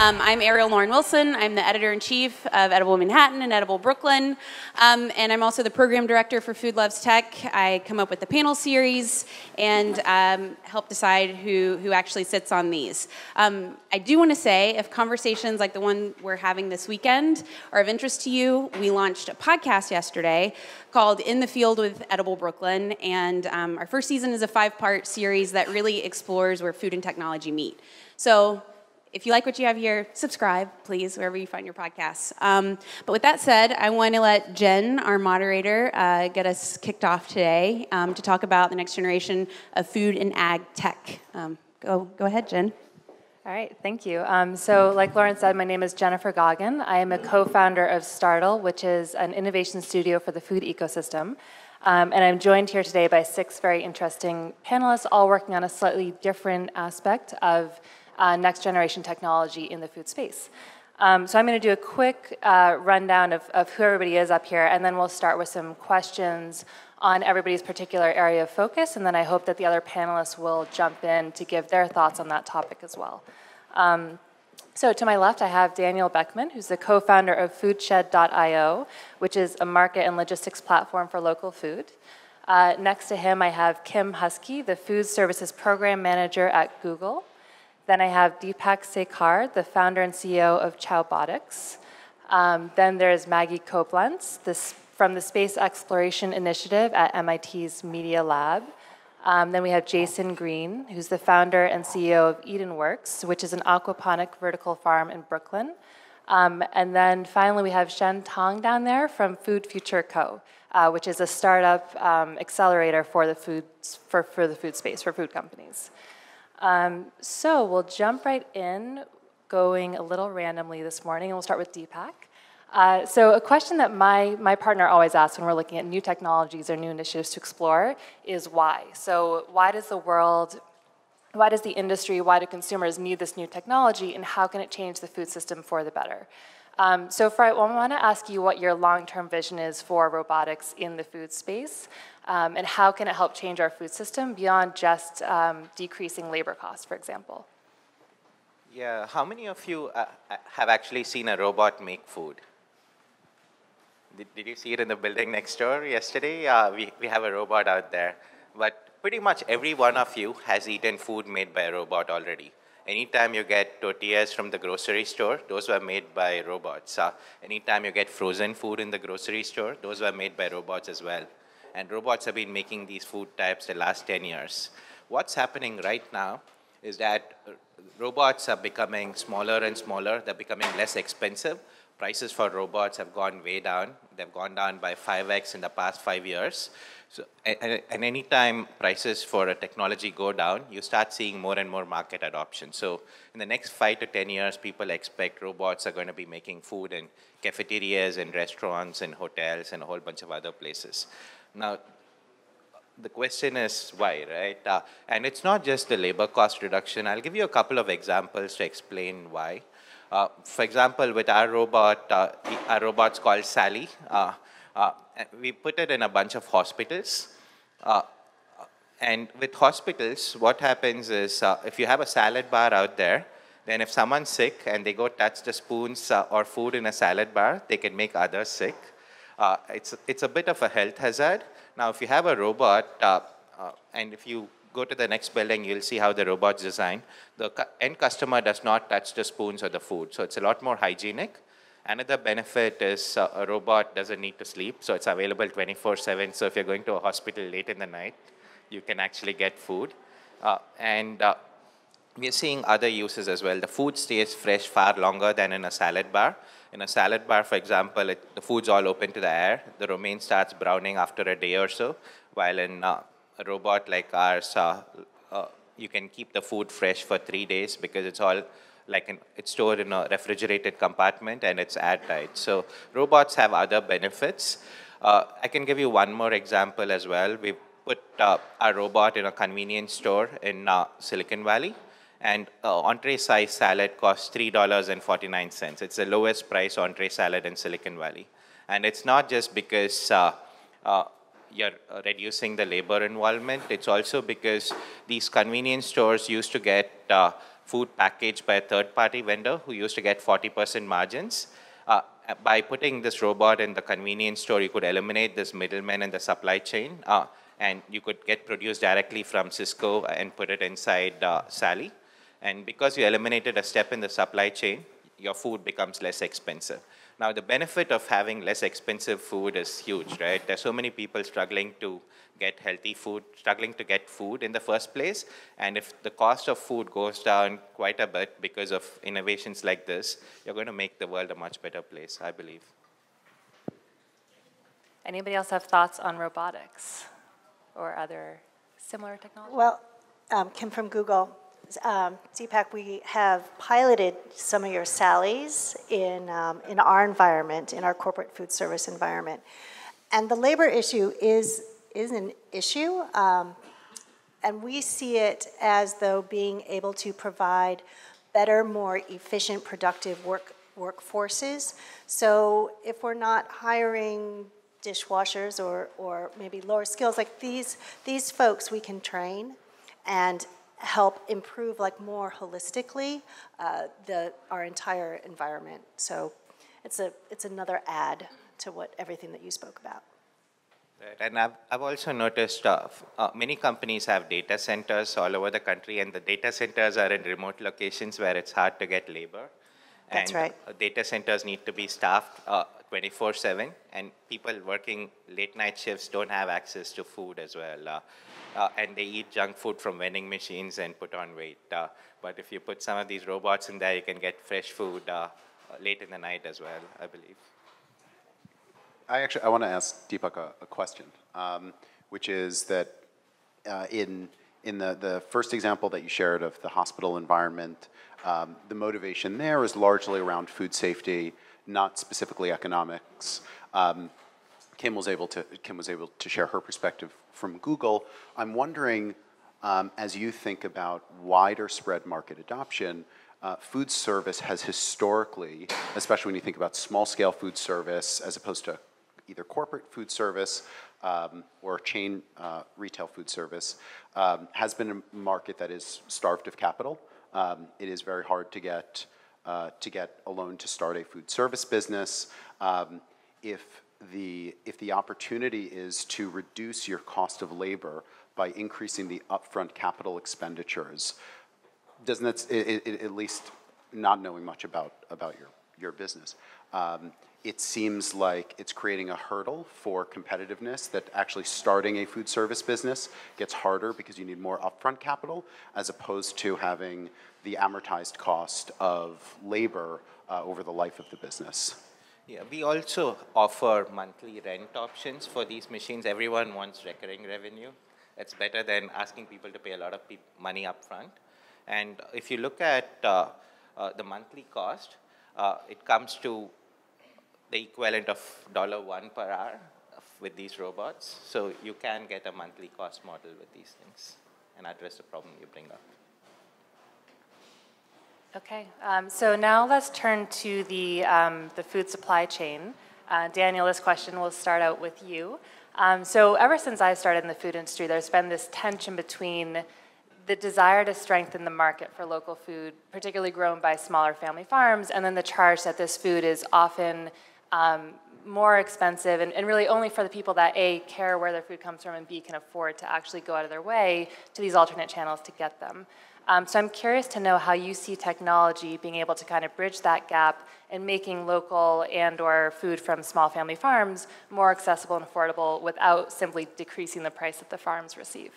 Um, I'm Ariel Lauren Wilson. I'm the editor in chief of Edible Manhattan and Edible Brooklyn. Um, and I'm also the program director for Food Loves Tech. I come up with the panel series and um, help decide who, who actually sits on these. Um, I do want to say if conversations like the one we're having this weekend are of interest to you, we launched a podcast yesterday called In the Field with Edible Brooklyn. And um, our first season is a five part series that really explores where food and technology meet. So if you like what you have here, subscribe, please, wherever you find your podcasts. Um, but with that said, I want to let Jen, our moderator, uh, get us kicked off today um, to talk about the next generation of food and ag tech. Um, go, go ahead, Jen. All right, thank you. Um, so, like Lauren said, my name is Jennifer Goggin. I am a co founder of Startle, which is an innovation studio for the food ecosystem. Um, and I'm joined here today by six very interesting panelists, all working on a slightly different aspect of uh, next generation technology in the food space. Um, so I'm going to do a quick uh, rundown of, of who everybody is up here, and then we'll start with some questions on everybody's particular area of focus, and then I hope that the other panelists will jump in to give their thoughts on that topic as well. Um, so to my left, I have Daniel Beckmann, who's the co-founder of Foodshed.io, which is a market and logistics platform for local food. Uh, next to him, I have Kim Huskey, the Food Services Program Manager at Google. Then I have Deepak Sekar, the founder and CEO of Chowbotics. Um, then there's Maggie Coblentz, this, from the Space Exploration Initiative at MIT's Media Lab. Um, then we have Jason Green, who's the founder and CEO of EdenWorks, which is an aquaponic vertical farm in Brooklyn. Um, and then finally, we have Shen Tong down there from Food Future Co., uh, which is a startup um, accelerator for the food for, for the food space for food companies. Um, so we'll jump right in, going a little randomly this morning, and we'll start with Deepak. Uh, so a question that my, my partner always asks when we're looking at new technologies or new initiatives to explore is why. So why does the world, why does the industry, why do consumers need this new technology, and how can it change the food system for the better? Um, so for, well, I want to ask you what your long-term vision is for robotics in the food space, um, and how can it help change our food system beyond just um, decreasing labor costs, for example? Yeah, how many of you uh, uh have actually seen a robot make food? Did, did you see it in the building next door yesterday? Uh, we, we have a robot out there. But pretty much every one of you has eaten food made by a robot already. Anytime you get tortillas from the grocery store, those were made by robots. Uh, anytime you get frozen food in the grocery store, those were made by robots as well. And robots have been making these food types the last 10 years. What's happening right now is that uh, robots are becoming smaller and smaller. They're becoming less expensive prices for robots have gone way down. They've gone down by 5x in the past five years. So, and, and anytime prices for a technology go down, you start seeing more and more market adoption. So in the next five to 10 years, people expect robots are going to be making food in cafeterias and restaurants and hotels and a whole bunch of other places. Now, the question is why, right? Uh, and it's not just the labor cost reduction. I'll give you a couple of examples to explain why. Uh, for example, with our robot, uh, our robot's called Sally. Uh, uh, we put it in a bunch of hospitals. Uh, and with hospitals, what happens is if you have a salad bar out there, then if someone's sick and they go touch the spoons or food in a salad bar, they can make others sick. It's, it's a bit of a health hazard. Now, if you have a robot, and if you go to the next building, you'll see how the robot's designed. The end customer does not touch the spoons or the food, so it's a lot more hygienic. Another benefit is uh, a robot doesn't need to sleep, so it's available 24-7. So if you're going to a hospital late in the night, you can actually get food. Uh, and uh, we're seeing other uses as well. The food stays fresh far longer than in a salad bar. In a salad bar, for example, it, the food's all open to the air. The romaine starts browning after a day or so, while in uh, a robot like ours, uh, uh, you can keep the food fresh for three days because it's all like an, it's stored in a refrigerated compartment and it's airtight. So robots have other benefits. Uh, I can give you one more example as well. We put uh, our robot in a convenience store in uh, Silicon Valley and uh, entree size salad costs $3.49. It's the lowest price entree salad in Silicon Valley. And it's not just because uh, uh, you're uh, reducing the labor involvement. It's also because these convenience stores used to get uh, food packaged by a third-party vendor who used to get 40% margins. Uh, by putting this robot in the convenience store, you could eliminate this middleman in the supply chain, and you could get produce directly from Sysco and put it inside Sally. And because you eliminated a step in the supply chain, your food becomes less expensive. Now, the benefit of having less expensive food is huge, right? There's so many people struggling to get healthy food, struggling to get food in the first place. And if the cost of food goes down quite a bit because of innovations like this, you're going to make the world a much better place, I believe. Anybody else have thoughts on robotics or other similar technology? Well, um, Kim from Google um, Deepak, we have piloted some of your Sallies in, um, in our environment, in our corporate food service environment. And the labor issue is, is an issue. Um, and we see it as though being able to provide better, more efficient, productive work workforces. So if we're not hiring dishwashers or, or maybe lower skills, like these, these folks we can train and help improve like more holistically uh, the our entire environment. So it's a it's another add to what everything that you spoke about. Right. And I've, I've also noticed uh, uh, many companies have data centers all over the country, and the data centers are in remote locations where it's hard to get labor. That's and right. Uh, data centers need to be staffed 24/7, uh, and people working late night shifts don't have access to food as well. Uh, and they eat junk food from vending machines and put on weight. Uh, but if you put some of these robots in there, you can get fresh food uh, late in the night as well, I believe. I actually I want to ask Deepak a, a question, um, which is that uh, in in the, the first example that you shared of the hospital environment, um, the motivation there is largely around food safety, not specifically economics. Um, Kim was able to Kim was able to share her perspective from Google. I'm wondering, um, as you think about wider spread market adoption, uh, food service has historically, especially when you think about small scale food service as opposed to either corporate food service um, or chain uh, retail food service, um, has been a market that is starved of capital. Um, it is very hard to get uh, to get a loan to start a food service business. Um, if the, if the opportunity is to reduce your cost of labor by increasing the upfront capital expenditures, doesn't that, it, it, at least not knowing much about, about your, your business, um, it seems like it's creating a hurdle for competitiveness that actually starting a food service business gets harder because you need more upfront capital as opposed to having the amortized cost of labor uh, over the life of the business. Yeah, we also offer monthly rent options for these machines. Everyone wants recurring revenue. It's better than asking people to pay a lot of money up front. And if you look at uh, uh, the monthly cost, uh, it comes to the equivalent of dollar one per hour with these robots. So you can get a monthly cost model with these things and address the problem you bring up. Okay, um, so now let's turn to the, um, the food supply chain. Uh, Daniel, this question will start out with you. Um, so ever since I started in the food industry, there's been this tension between the desire to strengthen the market for local food, particularly grown by smaller family farms, and then the charge that this food is often um, more expensive and, and, really only for the people that A, care where their food comes from, and B, can afford to actually go out of their way to these alternate channels to get them. Um, so I'm curious to know how you see technology being able to kind of bridge that gap and making local and or food from small family farms more accessible and affordable without simply decreasing the price that the farms receive.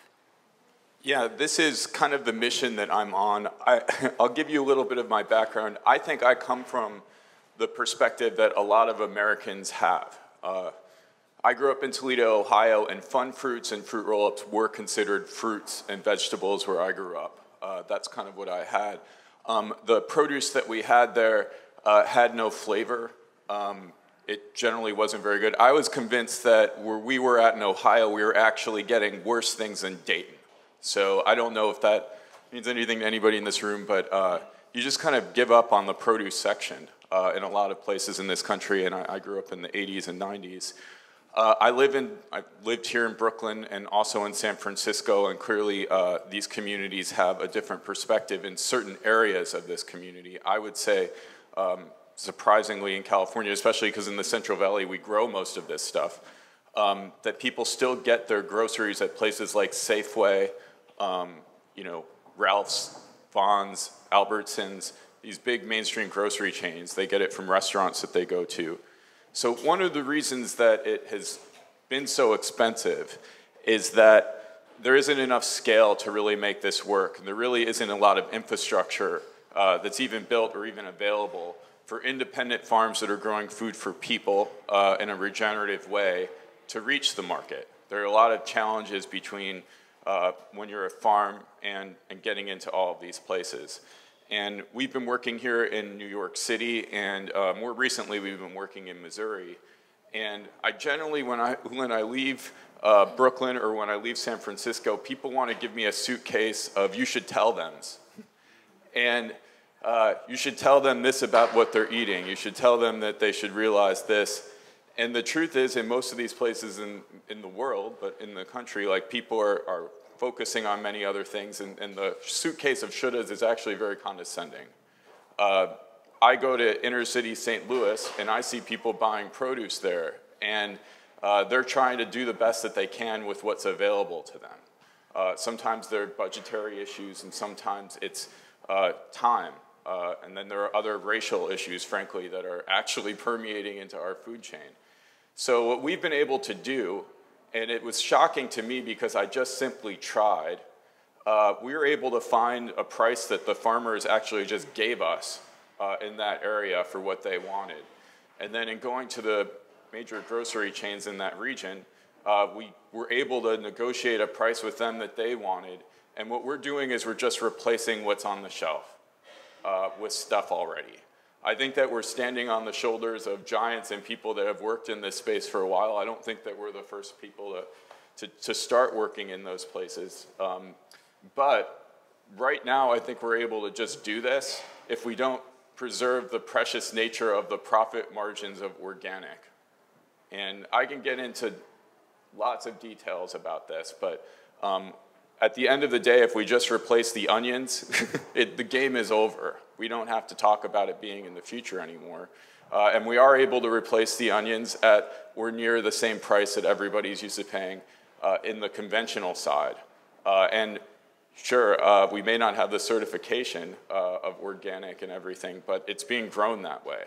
Yeah, this is kind of the mission that I'm on. I, will give you a little bit of my background. I think I come from the perspective that a lot of Americans have. Uh, I grew up in Toledo, Ohio, and fun fruits and fruit roll-ups were considered fruits and vegetables where I grew up. Uh, that's kind of what I had. Um, the produce that we had there uh, had no flavor. Um, it generally wasn't very good. I was convinced that where we were at in Ohio, we were actually getting worse things than Dayton. So I don't know if that means anything to anybody in this room, but uh, you just kind of give up on the produce section uh, in a lot of places in this country, and I, I, grew up in the 80s and 90s. Uh, I live in, I lived here in Brooklyn and also in San Francisco, and clearly uh, these communities have a different perspective in certain areas of this community. I would say, um, surprisingly, in California, especially because in the Central Valley we grow most of this stuff, um, that people still get their groceries at places like Safeway, um, you know, Ralph's, Vons, Albertsons, these big mainstream grocery chains. They get it from restaurants that they go to. So one of the reasons that it has been so expensive is that there isn't enough scale to really make this work. And there really isn't a lot of infrastructure uh, that's even built or even available for independent farms that are growing food for people uh, in a regenerative way to reach the market. There are a lot of challenges between uh, when you're a farm and, and getting into all of these places. And we've been working here in New York City, and uh, more recently, we've been working in Missouri. And I generally, when I, when I leave uh, Brooklyn or when I leave San Francisco, people want to give me a suitcase of you should tell thems. And uh, you should tell them this about what they're eating. You should tell them that they should realize this. And the truth is, in most of these places in, in the world, but in the country, like people are, are focusing on many other things, and, and the suitcase of shouldas is actually very condescending. Uh, I go to inner city St. Louis, and I see people buying produce there, and uh, they're trying to do the best that they can with what's available to them. Uh, sometimes there are budgetary issues, and sometimes it's uh, time. Uh, and then there are other racial issues, frankly, that are actually permeating into our food chain. So, what we've been able to do and it was shocking to me because I just simply tried. Uh, we were able to find a price that the farmers actually just gave us uh, in that area for what they wanted. And then in going to the major grocery chains in that region, uh, we were able to negotiate a price with them that they wanted. And what we're doing is we're just replacing what's on the shelf uh, with stuff already. I think that we're standing on the shoulders of giants and people that have worked in this space for a while. I don't think that we're the first people to, to, to start working in those places. Um, but right now, I think we're able to just do this if we don't preserve the precious nature of the profit margins of organic. And I can get into lots of details about this, but um, at the end of the day, if we just replace the onions, it, the game is over. We don't have to talk about it being in the future anymore. Uh, and we are able to replace the onions at or near the same price that everybody's used to paying uh, in the conventional side. Uh, and sure, uh, we may not have the certification uh, of organic and everything, but it's being grown that way.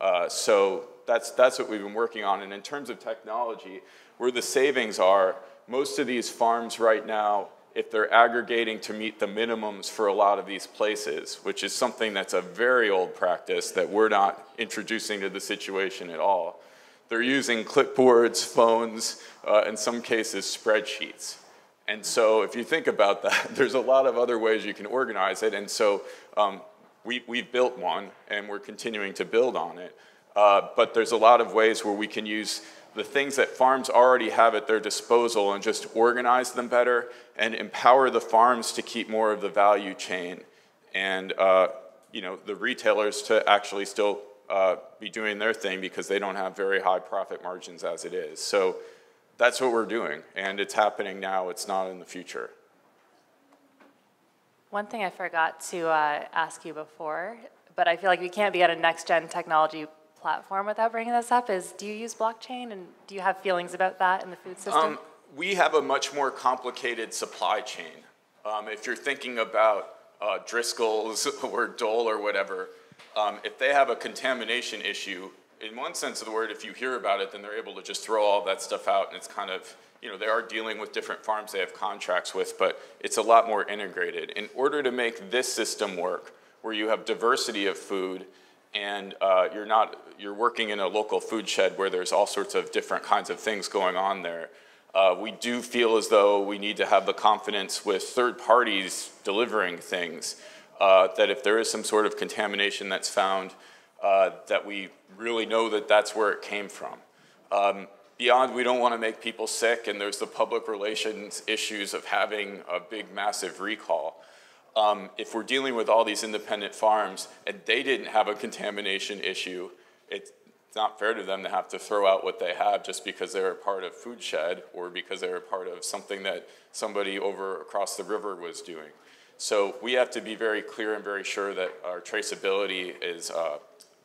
Uh, so that's, that's what we've been working on. And in terms of technology, where the savings are, most of these farms right now, if they're aggregating to meet the minimums for a lot of these places, which is something that's a very old practice that we're not introducing to the situation at all, they're using clipboards, phones, uh, in some cases, spreadsheets. And so if you think about that, there's a lot of other ways you can organize it. And so um, we, we've built one and we're continuing to build on it. Uh, but there's a lot of ways where we can use the things that farms already have at their disposal and just organize them better and empower the farms to keep more of the value chain. And uh, you know the retailers to actually still uh, be doing their thing because they don't have very high profit margins as it is. So that's what we're doing and it's happening now. It's not in the future. One thing i forgot to uh, ask you before but i feel like we can't be at a next gen technology platform without bringing this up is do you use blockchain and do you have feelings about that in the food system? Um, we have a much more complicated supply chain. Um, if you're thinking about uh, Driscoll's or Dole or whatever, um, if they have a contamination issue, in one sense of the word, if you hear about it, then they're able to just throw all that stuff out and it's kind of, you know, they are dealing with different farms they have contracts with, but it's a lot more integrated. In order to make this system work, where you have diversity of food and uh, you're not you're working in a local food shed where there's all sorts of different kinds of things going on there. Uh, we do feel as though we need to have the confidence with third parties delivering things uh, that if there is some sort of contamination that's found, uh, that we really know that that's where it came from. Um, beyond, we don't want to make people sick, and there's the public relations issues of having a big, massive recall um, if we're dealing with all these independent farms and they didn't have a contamination issue, it's not fair to them to have to throw out what they have just because they're a part of Food Shed or because they're a part of something that somebody over across the river was doing. So we have to be very clear and very sure that our traceability is uh,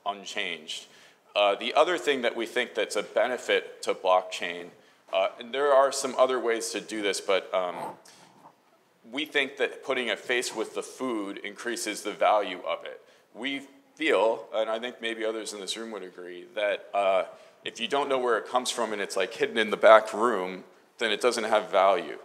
unchanged. Uh, the other thing that we think that's a benefit to blockchain, uh, and there are some other ways to do this, but um, we think that putting a face with the food increases the value of it. We feel, and I think maybe others in this room would agree, that uh, if you don't know where it comes from and it's like hidden in the back room, then it doesn't have value.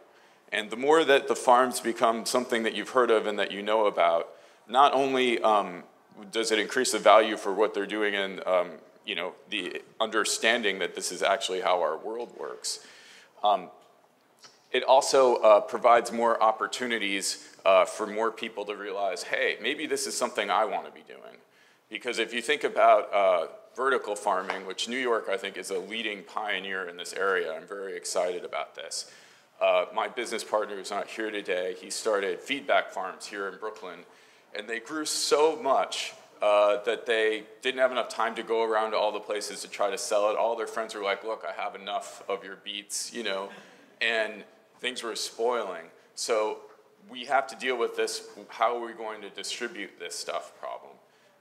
And the more that the farms become something that you've heard of and that you know about, not only um, does it increase the value for what they're doing and um, you know the understanding that this is actually how our world works, um, it also uh, provides more opportunities uh, for more people to realize, hey, maybe this is something I want to be doing. Because if you think about uh, vertical farming, which New York, I think, is a leading pioneer in this area, I'm very excited about this. Uh, my business partner who's not here today, he started feedback farms here in Brooklyn, and they grew so much uh, that they didn't have enough time to go around to all the places to try to sell it. All their friends were like, look, I have enough of your beets, you know, and things were spoiling. So we have to deal with this, how are we going to distribute this stuff problem?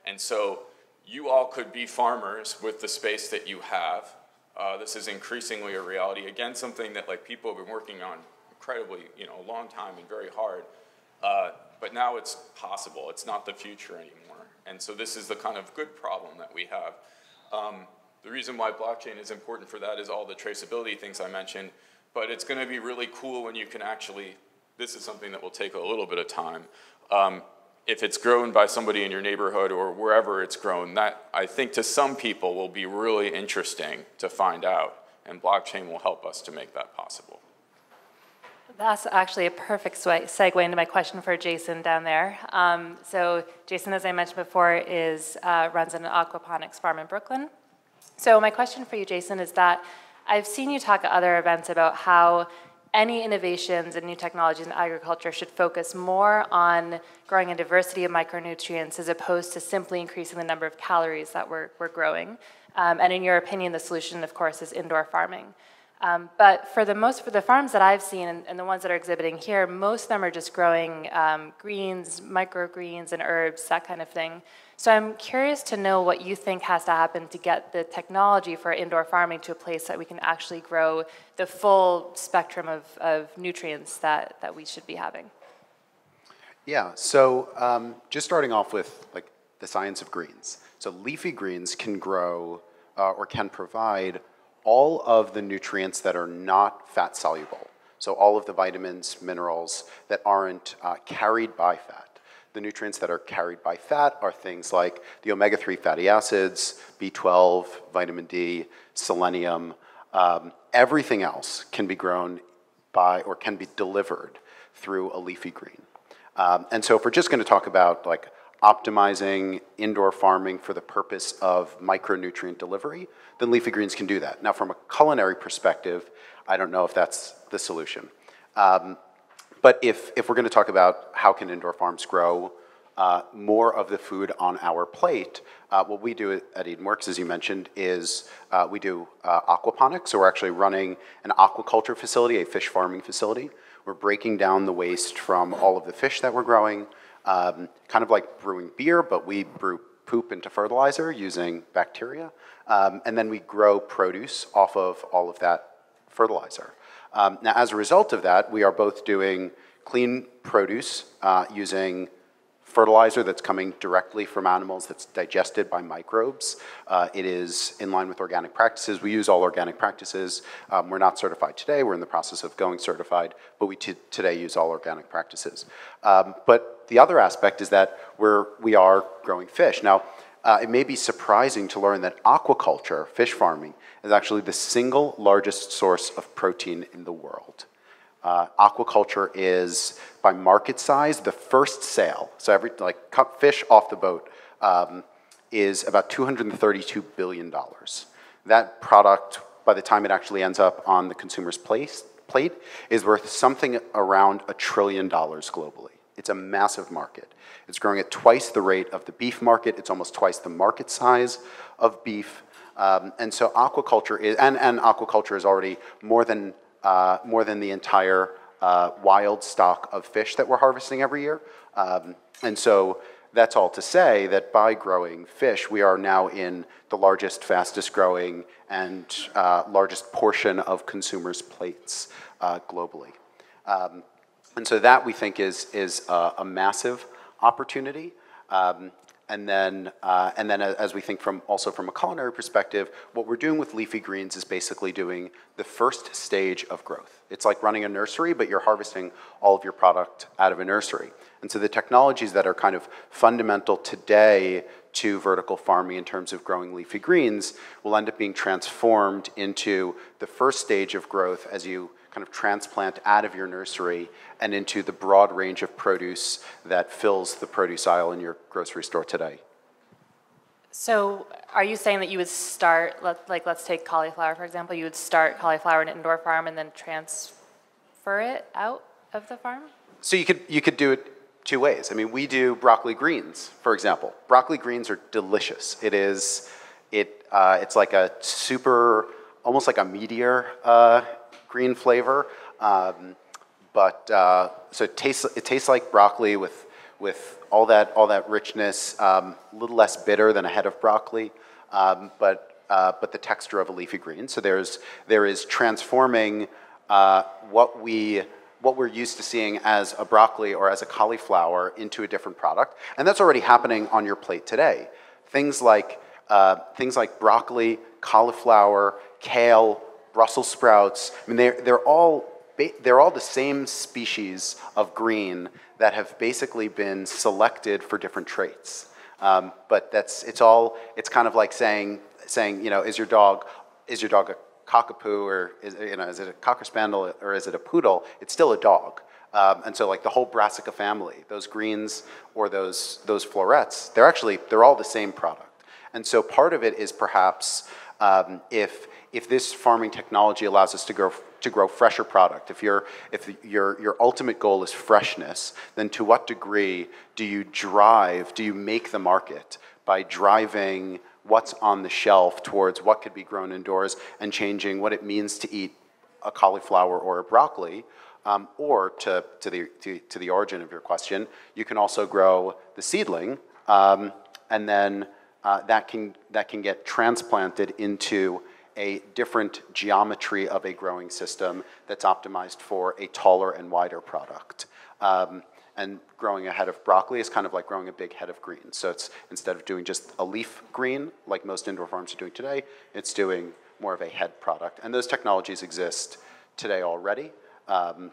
And so you all could be farmers with the space that you have. Uh, this is increasingly a reality. Again, something that like people have been working on incredibly, you know, a long time and very hard. Uh, but now it's possible. It's not the future anymore. And so this is the kind of good problem that we have. Um, the reason why blockchain is important for that is all the traceability things I mentioned. But it's going to be really cool when you can actually. This is something that will take a little bit of time. Um, if it's grown by somebody in your neighborhood or wherever it's grown, that I think to some people will be really interesting to find out, and blockchain will help us to make that possible. That's actually a perfect segue into my question for Jason down there. Um, so Jason, as I mentioned before, is uh, runs an aquaponics farm in Brooklyn. So my question for you, Jason, is that I've seen you talk at other events about how any innovations and new technologies in agriculture should focus more on growing a diversity of micronutrients as opposed to simply increasing the number of calories that we're, we're growing. Um, and in your opinion, the solution, of course, is indoor farming. Um, but for the most, for the farms that I've seen and, and, the ones that are exhibiting here, most of them are just growing um, greens, microgreens, and herbs, that kind of thing. So I'm curious to know what you think has to happen to get the technology for indoor farming to a place that we can actually grow the full spectrum of, of nutrients that, that we should be having. Yeah, so um, just starting off with like the science of greens. So leafy greens can grow uh, or can provide all of the nutrients that are not fat soluble. So all of the vitamins, minerals that aren't uh, carried by fat. The nutrients that are carried by fat are things like the omega-3 fatty acids, B12, vitamin D, selenium. Um, everything else can be grown by or can be delivered through a leafy green. Um, and so if we're just going to talk about like optimizing indoor farming for the purpose of micronutrient delivery, then leafy greens can do that. Now, from a culinary perspective, I don't know if that's the solution. Um, but if, if we're going to talk about how can indoor farms grow uh, more of the food on our plate, uh, what we do at EdenWorks, as you mentioned, is uh, we do uh, aquaponics. So we're actually running an aquaculture facility, a fish farming facility. We're breaking down the waste from all of the fish that we're growing, um, kind of like brewing beer, but we brew poop into fertilizer using bacteria. Um, and then we grow produce off of all of that fertilizer. Um, now, as a result of that, we are both doing clean produce uh, using fertilizer that's coming directly from animals that's digested by microbes. Uh, it is in line with organic practices. We use all organic practices. Um, we're not certified today. We're in the process of going certified, but we today use all organic practices. Um, but the other aspect is that we're, we are growing fish. Now, uh, it may be surprising to learn that aquaculture, fish farming, is actually the single largest source of protein in the world. Uh, aquaculture is, by market size, the first sale. So every, like, cut fish off the boat um, is about $232 billion. That product, by the time it actually ends up on the consumer's place, plate, is worth something around a trillion dollars globally. It's a massive market. It's growing at twice the rate of the beef market. It's almost twice the market size of beef. Um, and so aquaculture is, and, and aquaculture is already more than, uh, more than the entire uh, wild stock of fish that we're harvesting every year. Um, and so that's all to say that by growing fish, we are now in the largest, fastest growing, and uh, largest portion of consumers' plates uh, globally. Um, and so that we think is, is a, a massive opportunity. Um, and then, uh, and then as we think from also from a culinary perspective, what we're doing with leafy greens is basically doing the first stage of growth. It's like running a nursery, but you're harvesting all of your product out of a nursery. And so the technologies that are kind of fundamental today to vertical farming in terms of growing leafy greens will end up being transformed into the first stage of growth as you kind of transplant out of your nursery and into the broad range of produce that fills the produce aisle in your grocery store today. So, are you saying that you would start, like, let's take cauliflower for example, you would start cauliflower in an indoor farm and then transfer it out of the farm? So you could you could do it two ways. I mean, we do broccoli greens, for example. Broccoli greens are delicious. It is, it uh, it's like a super, almost like a meteor uh, green flavor. Um, but uh, so it tastes it tastes like broccoli with with all that all that richness, um, a little less bitter than a head of broccoli, um, but uh, but the texture of a leafy green. So there's there is transforming uh, what we what we're used to seeing as a broccoli or as a cauliflower into a different product, and that's already happening on your plate today. Things like uh, things like broccoli, cauliflower, kale, Brussels sprouts. I mean, they're, they're, all, they're all the same species of green that have basically been selected for different traits. Um, but that's, it's all, it's kind of like saying, saying, you know, is your dog, is your dog a cockapoo or is, you know, is it a cocker spaniel or is it a poodle? It's still a dog. Um, and so like the whole brassica family, those greens or those, those florets, they're actually, they're all the same product. And so part of it is perhaps um, if if this farming technology allows us to grow to grow fresher product, if your if your your ultimate goal is freshness, then to what degree do you drive, do you make the market by driving what's on the shelf towards what could be grown indoors and changing what it means to eat a cauliflower or a broccoli? Um, or to, to, the, to, to, the origin of your question, you can also grow the seedling, um, and then uh, that, can, that can get transplanted into a different geometry of a growing system that's optimized for a taller and wider product. Um, and growing a head of broccoli is kind of like growing a big head of green. So it's instead of doing just a leaf green, like most indoor farms are doing today, it's doing more of a head product. And those technologies exist today already. Um,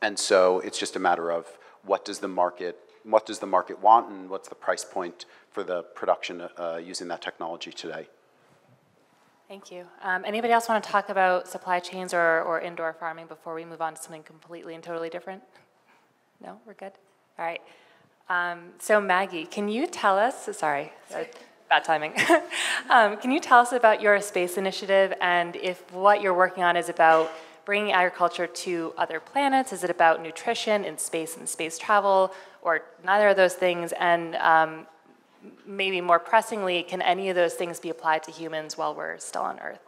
and so it's just a matter of what does the market what does the market want and what's the price point for the production uh, using that technology today. Thank you. Um, anybody else want to talk about supply chains or, or indoor farming before we move on to something completely and totally different? No, we're good? All right. Um, so Maggie, can you tell us, sorry, bad timing. um, can you tell us about your space initiative and if what you're working on is about bringing agriculture to other planets? Is it about nutrition in space and space travel or neither of those things? And um, maybe more pressingly, can any of those things be applied to humans while we're still on Earth?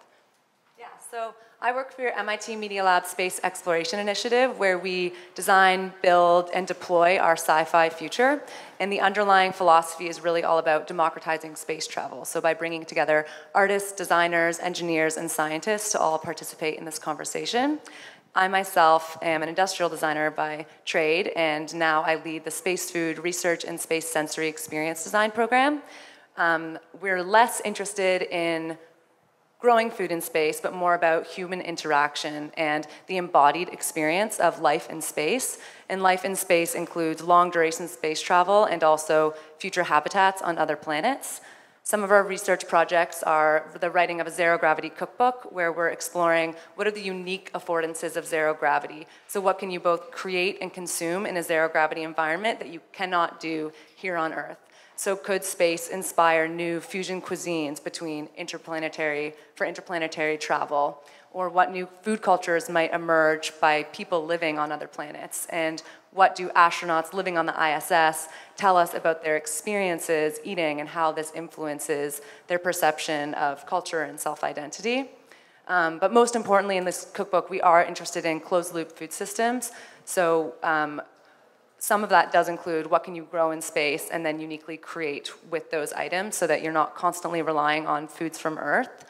Yeah, so I work for MIT Media Lab Space Exploration Initiative, where we design, build, and deploy our sci fi future. And the underlying philosophy is really all about democratizing space travel. So, by bringing together artists, designers, engineers, and scientists to all participate in this conversation. I myself am an industrial designer by trade, and now I lead the Space Food Research and Space Sensory Experience Design program. Um, we're less interested in growing food in space, but more about human interaction and the embodied experience of life in space. And life in space includes long duration space travel and also future habitats on other planets. Some of our research projects are the writing of a zero gravity cookbook where we're exploring what are the unique affordances of zero gravity. So what can you both create and consume in a zero gravity environment that you cannot do here on Earth? So could space inspire new fusion cuisines between interplanetary for interplanetary travel? Or what new food cultures might emerge by people living on other planets? And what do astronauts living on the ISS tell us about their experiences eating and how this influences their perception of culture and self identity. Um, but most importantly, in this cookbook, we are interested in closed loop food systems. So um, some of that does include what can you grow in space and then uniquely create with those items so that you're not constantly relying on foods from Earth.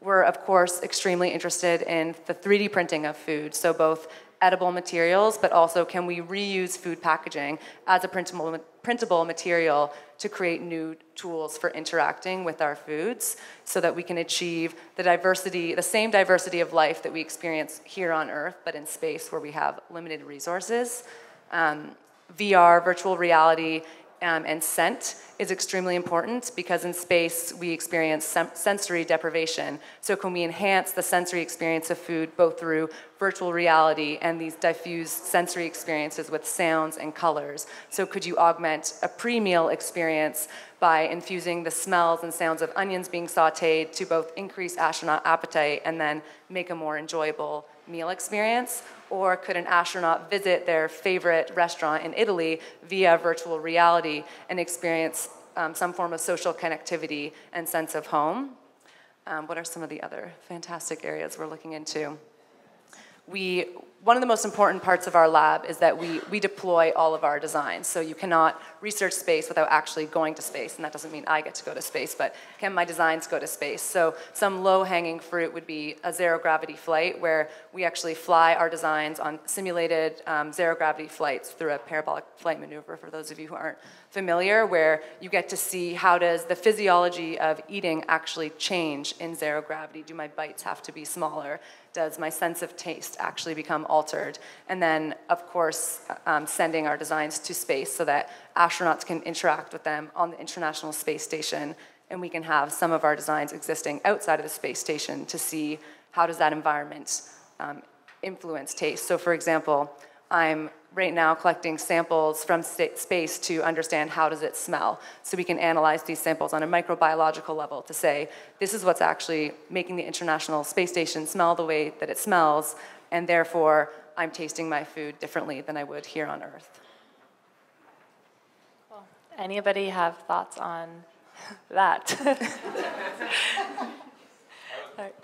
We're, of course, extremely interested in the 3D printing of food, so both edible materials, but also can we reuse food packaging as a printable, printable material to create new tools for interacting with our foods so that we can achieve the diversity, the same diversity of life that we experience here on Earth, but in space where we have limited resources. Um, VR, virtual reality, um, and scent is extremely important because in space we experience sem- sensory deprivation. So, can we enhance the sensory experience of food both through virtual reality and these diffused sensory experiences with sounds and colors? So, could you augment a pre meal experience by infusing the smells and sounds of onions being sauteed to both increase astronaut appetite and then make a more enjoyable meal experience? Or could an astronaut visit their favorite restaurant in Italy via virtual reality and experience um, some form of social connectivity and sense of home? Um, what are some of the other fantastic areas we're looking into? We, one of the most important parts of our lab is that we, we deploy all of our designs. So you cannot research space without actually going to space, and that doesn't mean I get to go to space, but can my designs go to space? So some low-hanging fruit would be a zero-gravity flight, where we actually fly our designs on simulated um, zero-gravity flights through a parabolic flight maneuver, for those of you who aren't familiar, where you get to see how does the physiology of eating actually change in zero gravity. Do my bites have to be smaller? Does my sense of taste actually become altered? And then, of course, um, sending our designs to space so that astronauts can interact with them on the International Space Station, and we can have some of our designs existing outside of the space station to see how does that environment um, influence taste. So, for example, I'm right now collecting samples from space to understand how does it smell. So we can analyze these samples on a microbiological level to say, this is what's actually making the International Space Station smell the way that it smells, and therefore I'm tasting my food differently than I would here on Earth. Cool. Anybody have thoughts on that?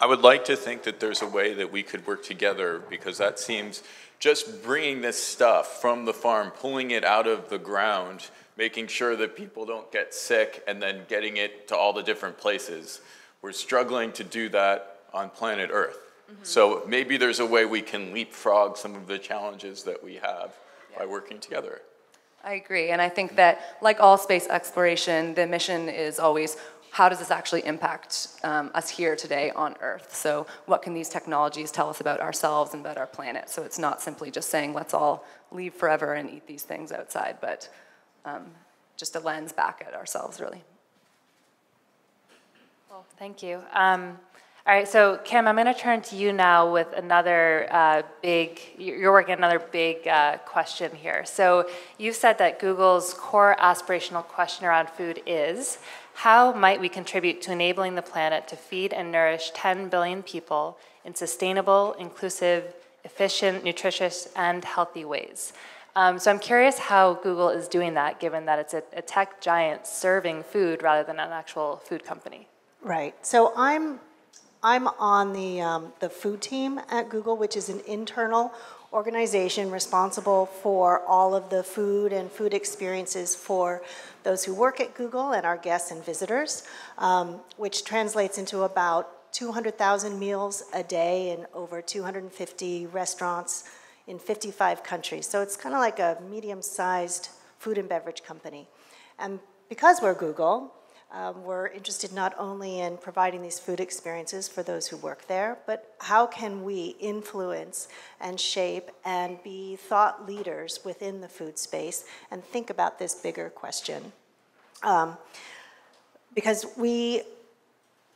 I would like to think that there's a way that we could work together because that seems just bringing this stuff from the farm, pulling it out of the ground, making sure that people don't get sick, and then getting it to all the different places. We're struggling to do that on planet Earth. Mm-hmm. So maybe there's a way we can leapfrog some of the challenges that we have yeah. by working together. I agree. And I think that, like all space exploration, the mission is always how does this actually impact um, us here today on Earth? So, what can these technologies tell us about ourselves and about our planet? So, it's not simply just saying, let's all leave forever and eat these things outside, but um, just a lens back at ourselves, really. Well, thank you. Um, all right, so Kim, I'm going to turn to you now with another uh, big, you're working another big uh, question here. So you've said that Google's core aspirational question around food is how might we contribute to enabling the planet to feed and nourish 10 billion people in sustainable, inclusive, efficient, nutritious, and healthy ways? Um, so I'm curious how Google is doing that, given that it's a, a tech giant serving food rather than an actual food company. Right. So I'm I'm on the um, the food team at Google, which is an internal organization responsible for all of the food and food experiences for those who work at Google and our guests and visitors, um, which translates into about 200,000 meals a day in over 250 restaurants in 55 countries. So it's kind of like a medium sized food and beverage company. And because we're Google, um, we're interested not only in providing these food experiences for those who work there, but how can we influence and shape and be thought leaders within the food space and think about this bigger question. Um, because we,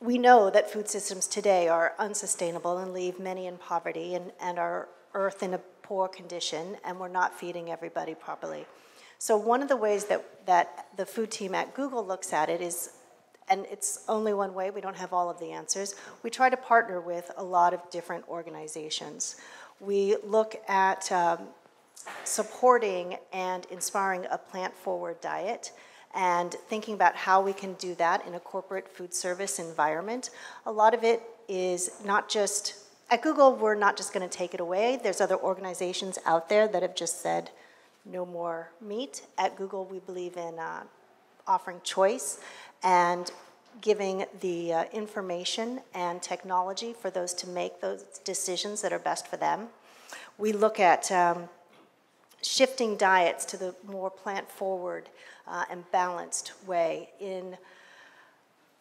we know that food systems today are unsustainable and leave many in poverty and, and our earth in a poor condition, and we're not feeding everybody properly. So one of the ways that, that the food team at Google looks at it is, and it's only one way, we don't have all of the answers, we try to partner with a lot of different organizations. We look at um, supporting and inspiring a plant forward diet and thinking about how we can do that in a corporate food service environment. A lot of it is not just, at Google, we're not just going to take it away. There's other organizations out there that have just said no more meat. At Google, we believe in uh, offering choice and giving the uh, information and technology for those to make those decisions that are best for them. We look at um, shifting diets to the more plant forward uh, and balanced way in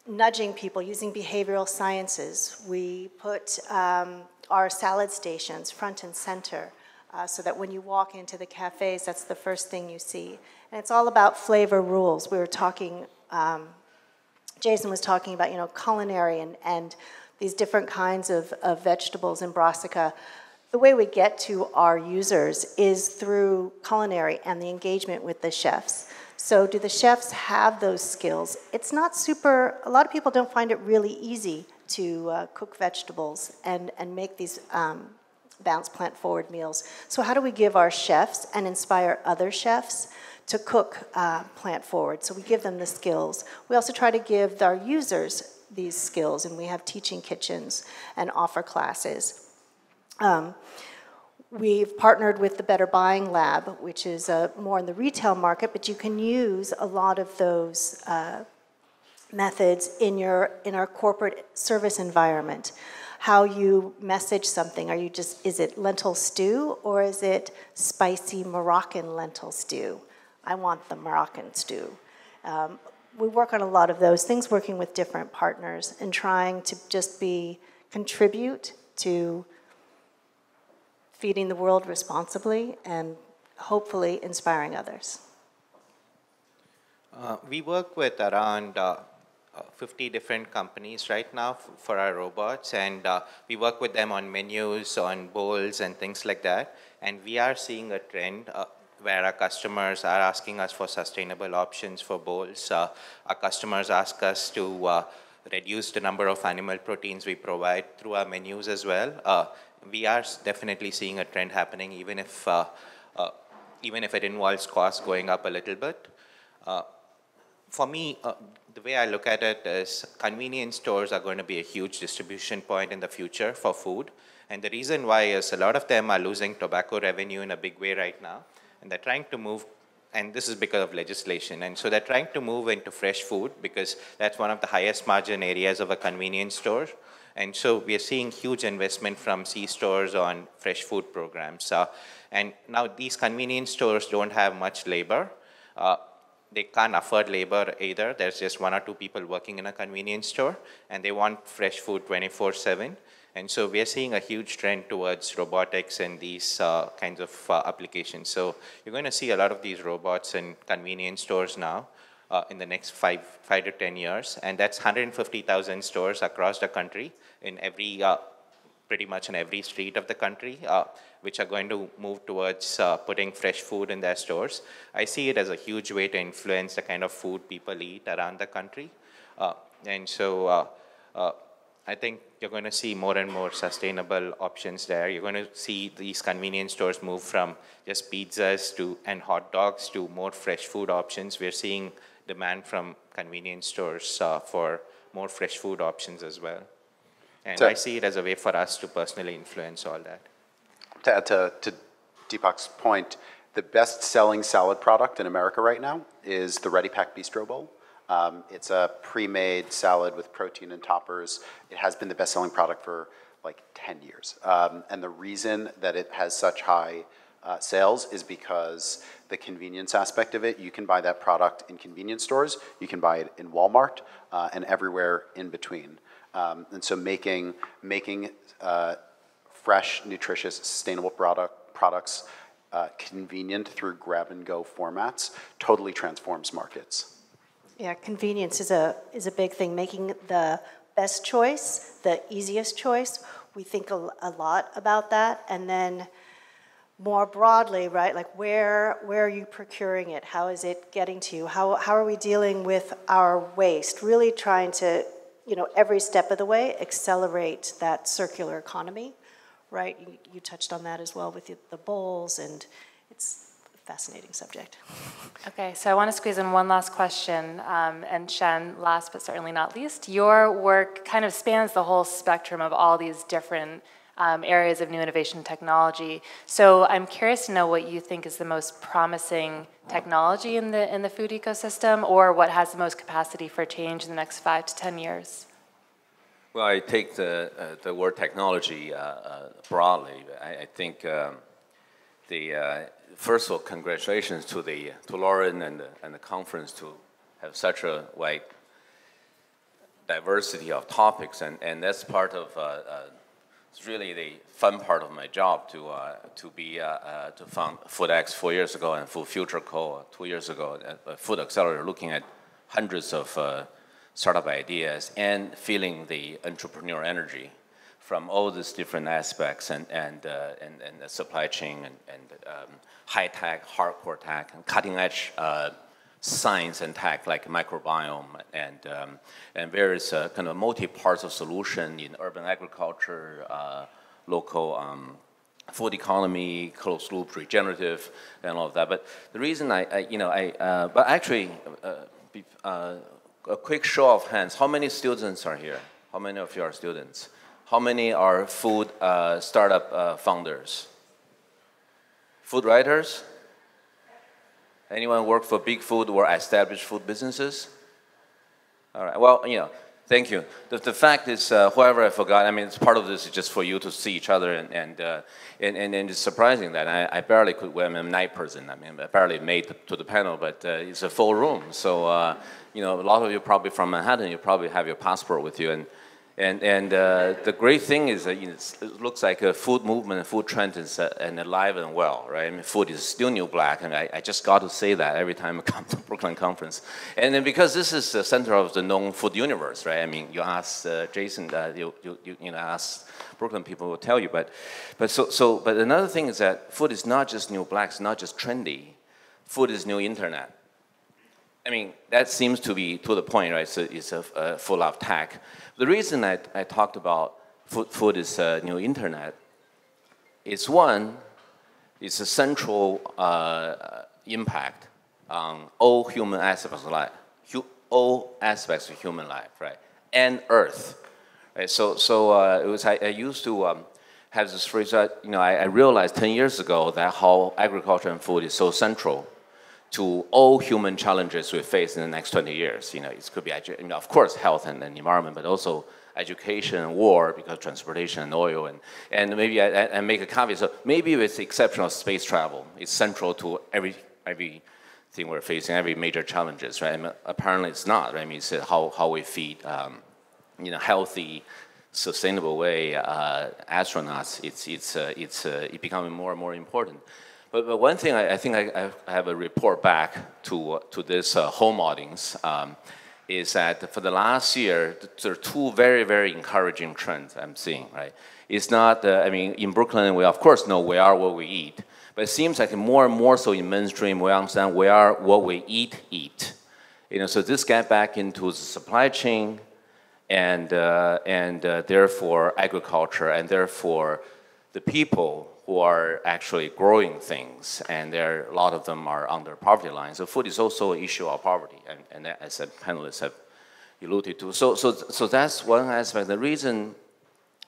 nudging people using behavioral sciences. We put um, our salad stations front and center uh, so that when you walk into the cafes, that's the first thing you see. And it's all about flavor rules. We were talking, um, Jason was talking about, you know, culinary and, and these different kinds of, of vegetables in Brassica the way we get to our users is through culinary and the engagement with the chefs. So, do the chefs have those skills? It's not super, a lot of people don't find it really easy to uh, cook vegetables and, and make these um, balanced plant forward meals. So, how do we give our chefs and inspire other chefs to cook uh, plant forward? So, we give them the skills. We also try to give our users these skills, and we have teaching kitchens and offer classes. Um, we've partnered with the Better Buying Lab, which is uh, more in the retail market, but you can use a lot of those uh, methods in your in our corporate service environment. How you message something? Are you just is it lentil stew or is it spicy Moroccan lentil stew? I want the Moroccan stew. Um, we work on a lot of those things, working with different partners and trying to just be contribute to feeding the world responsibly and hopefully inspiring others. Uh, we work with around uh, 50 different companies right now for our robots, and uh, we work with them on menus, on bowls, and things like that. And we are seeing a trend uh, where our customers are asking us for sustainable options for bowls. Uh, our customers ask us to reduce the number of animal proteins we provide through our menus as well we are definitely seeing a trend happening, even if uh, uh, even if it involves costs going up a little bit. For me, uh, the way I look at it is convenience stores are going to be a huge distribution point in the future for food. And the reason why is a lot of them are losing tobacco revenue in a big way right now. And they're trying to move, and this is because of legislation. And so they're trying to move into fresh food because that's one of the highest margin areas of a convenience store. And so we are seeing huge investment from C-stores on fresh food programs. Uh, and now these convenience stores don't have much labor. Uh, they can't afford labor either. There's just one or two people working in a convenience store, and they want fresh food 24-7. And so we are seeing a huge trend towards robotics and these uh, kinds of uh, applications. So you're going to see a lot of these robots in convenience stores now uh, in the next five, five to 10 years. And that's 150,000 stores across the country in every, uh, pretty much in every street of the country, uh, which are going to move towards uh, putting fresh food in their stores. I see it as a huge way to influence the kind of food people eat around the country. Uh, and so uh, I think you're going to see more and more sustainable options there. You're going to see these convenience stores move from just pizzas to and hot dogs to more fresh food options. We're seeing demand from convenience stores uh, for more fresh food options as well. And so, I see it as a way for us to personally influence all that. To add to, to Deepak's point, the best selling salad product in America right now is the Ready Pac Bistro Bowl. Um, it's a pre-made salad with protein and toppers. It has been the best selling product for like 10 years. Um, and the reason that it has such high uh, sales is because the convenience aspect of it. You can buy that product in convenience stores, you can buy it in Walmart, uh, and everywhere in between. Um, and so making making uh, fresh, nutritious, sustainable product products uh, convenient through grab and go formats totally transforms markets. Yeah, convenience is a is a big thing. Making the best choice, the easiest choice. We think a, a lot about that, and then more broadly, right? Like where where are you procuring it? How is it getting to you? How how are we dealing with our waste? Really trying to, you know, every step of the way accelerate that circular economy, right? You, you touched on that as well with the bowls, and it's a fascinating subject. Okay, so I want to squeeze in one last question. Um, and Shen, last but certainly not least, your work kind of spans the whole spectrum of all these different um, areas of new innovation technology. So I'm curious to know what you think is the most promising technology in the, in the food ecosystem or what has the most capacity for change in the next five to 10 years. Well, I take the, uh, the word technology uh, uh, broadly. I, I think um, the, uh, first of all, congratulations to, the, to Lauren and the, and the conference to have such a wide diversity of topics, and, and that's part of it's really the fun part of my job to uh, to be uh, uh, to found FoodX four years ago and Food Future Co. two years ago, uh, Food Accelerator, looking at hundreds of startup ideas and feeling the entrepreneur energy from all these different aspects and and uh, and, and the supply chain and, and um, high tech, hardcore tech, and cutting edge science and tech like microbiome and, um, and various uh, kind of multi-parts of solution in urban agriculture, uh, local um, food economy, closed loop, regenerative, and all of that. But the reason I, I you know, I, uh, but actually, uh, uh, a quick show of hands, how many students are here? How many of you are students? How many are food uh, startup founders? Food writers? Anyone work for big food or established food businesses? All right. Well, you know, thank you. The, the fact is, uh, whoever I forgot, I mean, it's part of this is just for you to see each other, and and uh, and, and, and, it's surprising that I, I barely could. Well, I'm a night person. I mean, I barely made it to the panel, but uh, it's a full room. So, uh, you know, a lot of you probably from Manhattan. You probably have your passport with you, and and, and uh, the great thing is that you know, it looks like a food movement, a food trend is uh, and alive and well, right? I mean, food is still new black, and I, I, just got to say that every time I come to Brooklyn conference. And then because this is the center of the known food universe, right? I mean, you ask uh, Jason, uh, you, you, you know, ask Brooklyn people will tell you, but, but so, so, but another thing is that food is not just new black, it's not just trendy. Food is new internet. I mean, that seems to be to the point, right? So it's a, a full of tech. The reason I, I talked about food, food is a new internet is one, it's a central uh, impact on all human aspects of life, all aspects of human life, right? And Earth, right? So, so uh, it was I, I used to um, have this phrase that you know I, I realized ten years ago that how agriculture and food is so central to all human challenges we face in the next 20 years. You know, it could be, you know, of course, health and, and environment, but also education and war because transportation and oil and, and maybe I, I make a caveat. So maybe with the exception of space travel, it's central to every everything we're facing, every major challenges, right? Mean, apparently it's not. Right? I mean, it's how, how we feed, um, you know, healthy, sustainable way uh, astronauts. It's it's uh, it's uh, becoming more and more important. But, but one thing I, I think I, I, have a report back to, to this uh, home audience um, is that for the last year, there are two very, very encouraging trends I'm seeing, right? It's not, uh, I mean, in Brooklyn, we of course know we are what we eat, but it seems like more and more so in mainstream, we understand we are what we eat, eat. You know, so this get back into the supply chain and, uh, and uh, therefore agriculture and therefore the people who are actually growing things, and there a lot of them are under poverty line. So food is also an issue of poverty, and, and as the panelists have alluded to. So, so, so that's one aspect. The reason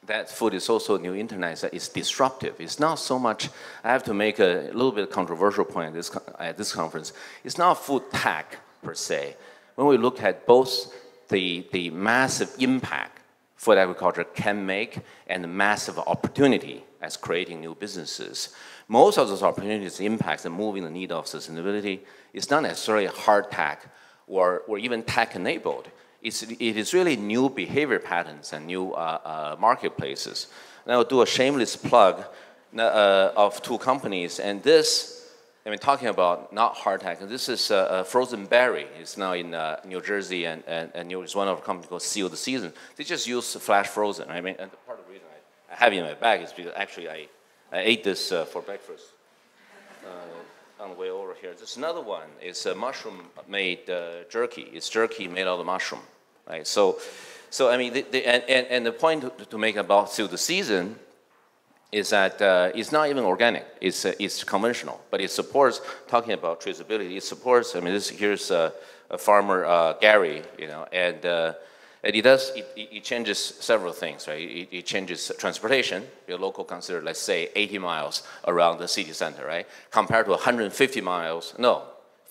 that food is also new internet is that it's disruptive. It's not so much, I have to make a little bit controversial point at this, at this conference. It's not food tech per se. When we look at both the, the massive impact food agriculture can make and the massive opportunity as creating new businesses. Most of those opportunities impact and moving the need of sustainability. It's not necessarily a hard tech or, or even tech enabled. It's, it is really new behavior patterns and new uh, uh, marketplaces. And I'll do a shameless plug uh, of two companies. And this, I mean, talking about not hard tech, this is uh, Frozen Berry. It's now in uh, New Jersey and, and, and it's one of a company called Seal the Season. They just use flash frozen. I mean, and part of the reason I have in my bag is because actually I, I ate this uh, for breakfast uh, on the way over here. There's another one. It's a mushroom-made uh, jerky. It's jerky made out of mushroom, right? So, so I mean, the, the, and, and, and the point to, to make about Seal the Season is that uh, it's not even organic. It's, uh, it's conventional, but it supports, talking about traceability, it supports, I mean, this, here's a, a farmer, uh, Gary, you know, and, uh, and it does, it, it changes several things, right? It, it changes transportation, your local consider, let's say 80 miles around the city center, right? Compared to 150 miles, no,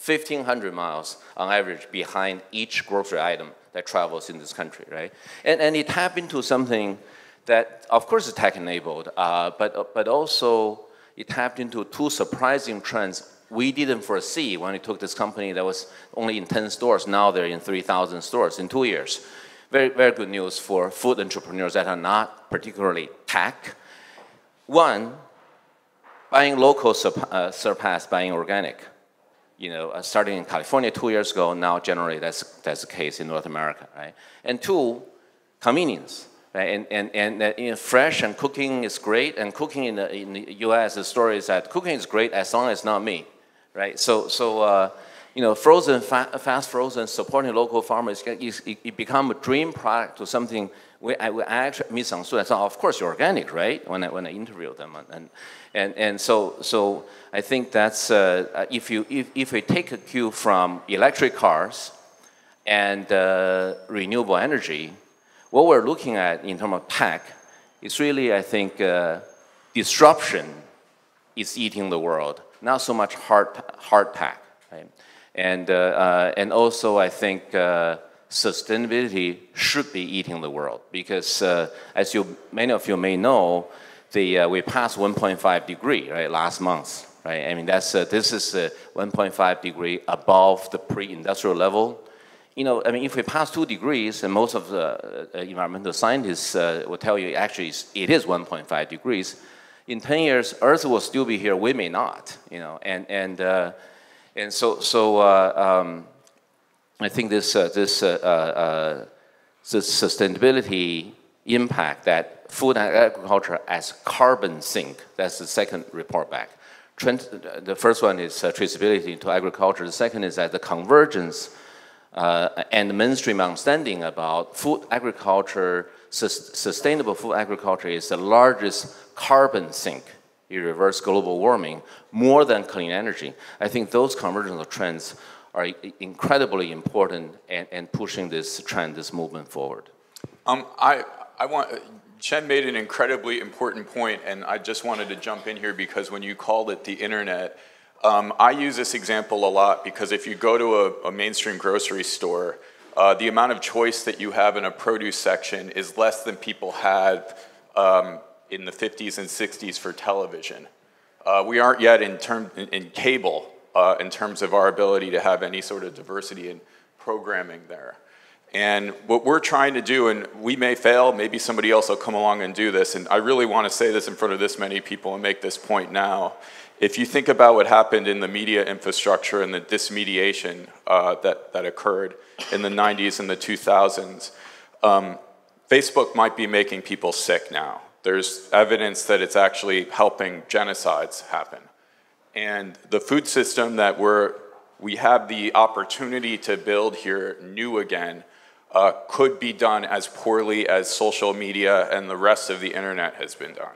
1,500 miles on average behind each grocery item that travels in this country, right? And, and it tapped into something that, of course, is tech-enabled, uh, but, but also it tapped into two surprising trends we didn't foresee when we took this company that was only in 10 stores. Now they're in 3,000 stores in two years. Very, very good news for food entrepreneurs that are not particularly tech. One, buying local uh, surpassed buying organic. You know, uh, starting in California two years ago, now generally that's, that's the case in North America, right? And two, convenience. And, and, and uh, you know, fresh and cooking is great, and cooking in the, in the US, the story is that cooking is great as long as not me, right? So, so uh, you know, frozen, fa fast frozen, supporting local farmers, it, it, it become a dream product to something, we, I, actually, Ms. Sang Su, I thought, of course, you're organic, right? When I, when I interviewed them. And, and, and so, so I think that's, uh, if, you, if, if we take a cue from electric cars and uh, renewable energy, what we're looking at in terms of tech is really, I think, uh, disruption is eating the world, not so much hard, hard tech. Right? And, uh, uh, and also, I think uh, sustainability should be eating the world because, as you, many of you may know, the, we passed 1.5 degree right, last month. Right? I mean, that's, this is 1.5 degree above the pre-industrial level you know, I mean, if we pass two degrees, and most of the uh, environmental scientists uh, will tell you actually it is 1.5 degrees, in 10 years, Earth will still be here, we may not, you know, and, and, uh, and so, so uh, um, I think this, uh, this, uh, this sustainability impact that food and agriculture as carbon sink, that's the second report back. The first one is traceability to agriculture. The second is that the convergence uh, and mainstream understanding about food agriculture, sus sustainable food agriculture is the largest carbon sink in reverse global warming, more than clean energy. I think those convergence of trends are incredibly important and, and pushing this trend, this movement forward. Um, I, I want, Shen made an incredibly important point, and I just wanted to jump in here because when you called it the internet, um, I use this example a lot because if you go to a, a mainstream grocery store, uh, the amount of choice that you have in a produce section is less than people had um, in the 50s and 60s for television. Uh, we aren't yet in, term, in, in cable uh, in terms of our ability to have any sort of diversity in programming there. And what we're trying to do, and we may fail, maybe somebody else will come along and do this, and I really want to say this in front of this many people and make this point now, if you think about what happened in the media infrastructure and the dismediation uh, that, that occurred in the 90s and the 2000s, um, Facebook might be making people sick now. There's evidence that it's actually helping genocides happen. And the food system that we're, we have the opportunity to build here new again uh, could be done as poorly as social media and the rest of the internet has been done.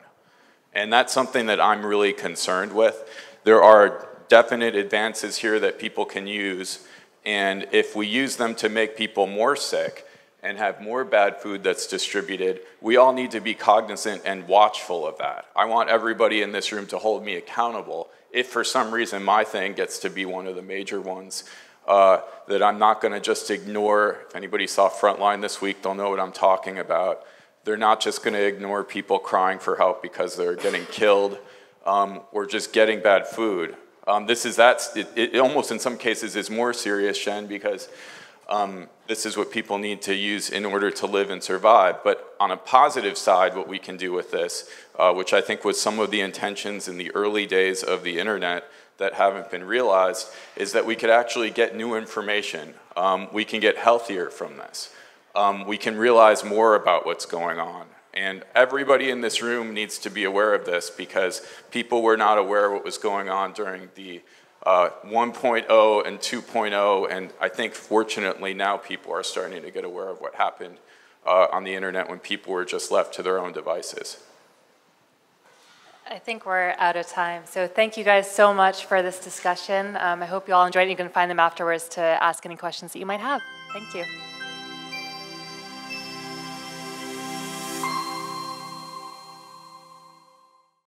And that's something that I'm really concerned with. There are definite advances here that people can use, and if we use them to make people more sick and have more bad food that's distributed, we all need to be cognizant and watchful of that. I want everybody in this room to hold me accountable if for some reason my thing gets to be one of the major ones. Uh, that I'm not going to just ignore. If anybody saw Frontline this week, they'll know what I'm talking about. They're not just going to ignore people crying for help because they're getting killed um, or just getting bad food. Um, this is that, it, it, almost in some cases is more serious, Shen, because um, this is what people need to use in order to live and survive. But on a positive side, what we can do with this, uh, which I think was some of the intentions in the early days of the internet that haven't been realized, is that we could actually get new information. Um, we can get healthier from this um, we can realize more about what's going on. And everybody in this room needs to be aware of this because people were not aware of what was going on during the uh, 1.0 and 2.0. And I think fortunately now people are starting to get aware of what happened uh, on the internet when people were just left to their own devices. I think we're out of time. So thank you guys so much for this discussion. Um, I hope you all enjoyed it. You can find them afterwards to ask any questions that you might have. Thank you.